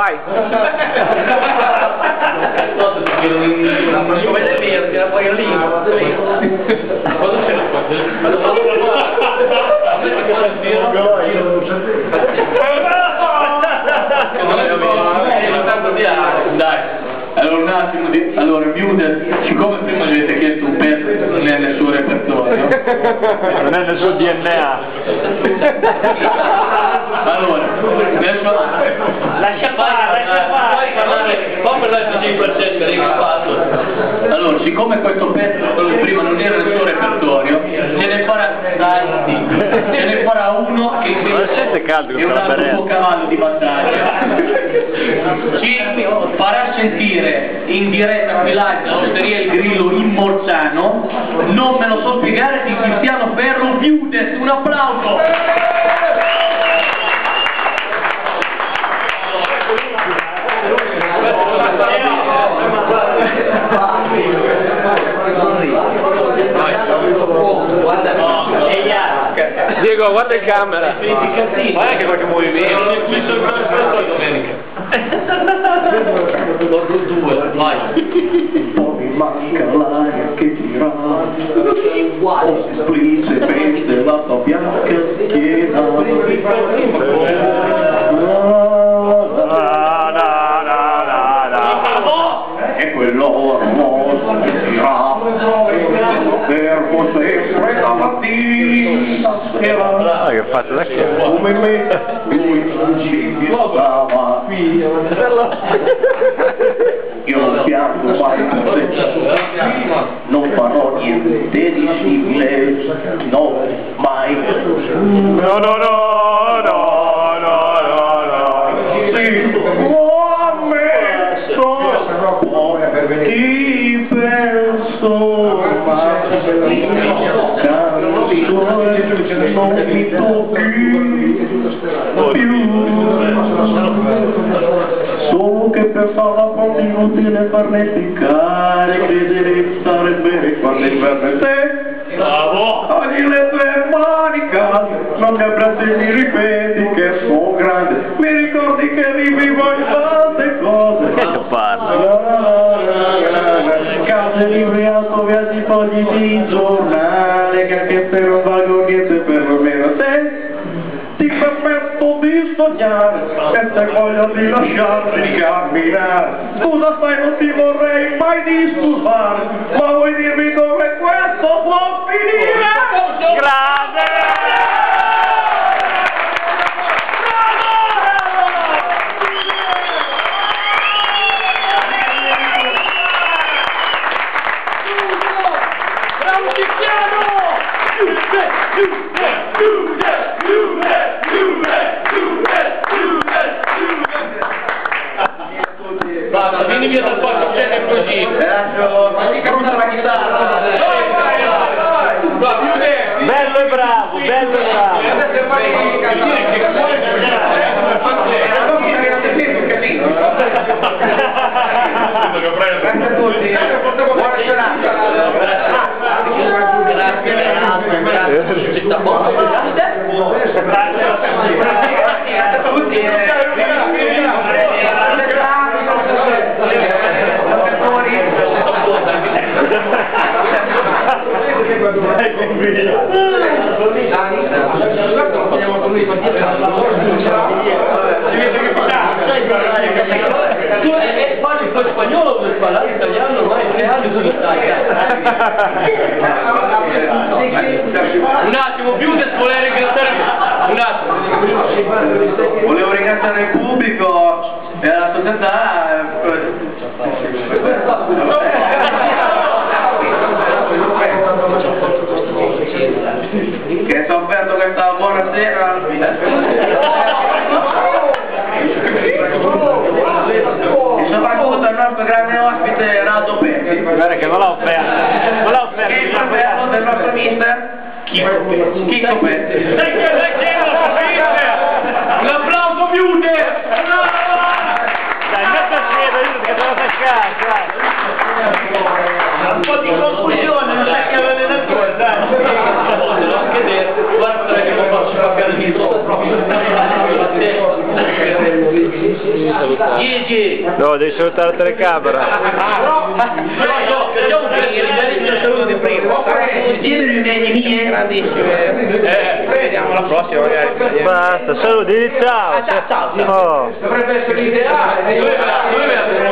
Vai! La è verde, la poi lì. Quando c'è Dai, allora un attimo, di... allora Muted, siccome prima gli avete chiesto un pezzo che non è nel suo repertorio, Non è nel suo DNA. allora, nel suo... Lascia fare, lascia fare. Poi per l'altro 5% arriva fatto. Allora, siccome questo pezzo quello di prima non era nel suo repertorio, ce ne farà, dai, sì, ce ne farà uno che è un altro cavallo di battaglia. Ci farà sentire in diretta qui live dall'osteria Il Grillo in Morzano, non me lo so spiegare, di Cristiano Ferro Viudes, un applauso! Diego, guarda in camera. Fai anche qualche movimento. Non è qui soltanto domenica. Loro due, vai. Manca l'aria che tira, o si splinse peste la tua bianca schiena. Mattina sera. Ah, che fatto da che? Come me, lui ci guardava. Io non piango mai non farò niente di simile, no, mai. No, no, no, no, no, no, no. Sì, ho ammesso, ti penso, ma canzone non mi tocchi più. Solo che pensavo quanto inutile farne ficcare, credere di stare bene quando il verde te. Bravo. Oggi le tue mani cade, non ti abbracci mi ripeti che sono grande, mi ricordi che rivivo in tante cose. Che parla? Case di ubriaco, viaggi fogli di giornale, che anche se non sognare, senza voglia di lasciarti camminare. Scusa sai non ti vorrei mai disturbare, ma vuoi dirmi dove questo può finire? Grande! Bravo Cristiano! Basta, vieni via dal palco, c'è così. Ma mica usa la chitarra! Bello e bravo, bello e bravo. Spagnolo per parlare italiano ormai tre anni sono in Italia. Un attimo, più vuole ringraziare un attimo. Volevo ringraziare il pubblico e la società. eh, Che ha offerto questa buona sera. E soprattutto il nostro grande ospite Rado Petti. Guarda che non l'ha offerta. Non l'ha offerta. Il fratello del nostro mister Chicco Petti. Gigi! No, devi salutare la telecamera. No, no, facciamo un saluto, un saluto di prima. Eh, vediamo la prossima magari. Basta, saluti, ciao. Ah, ciao, ciao. ciao. Oh. Dovrebbe essere l'ideale. Lui me l'ha tenuto